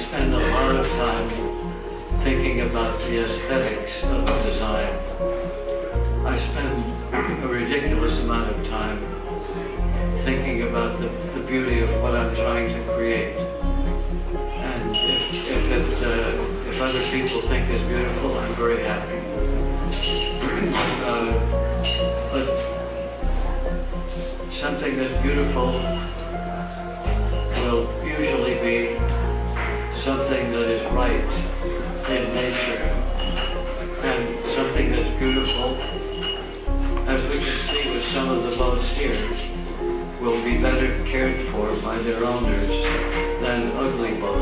spend a lot of time thinking about the aesthetics of design. I spend a ridiculous amount of time thinking about the, the beauty of what I'm trying to create. And if, if, it, uh, if other people think it's beautiful, I'm very happy. uh, but something that's beautiful and something that's beautiful, as we can see with some of the boats here, will be better cared for by their owners than ugly boats.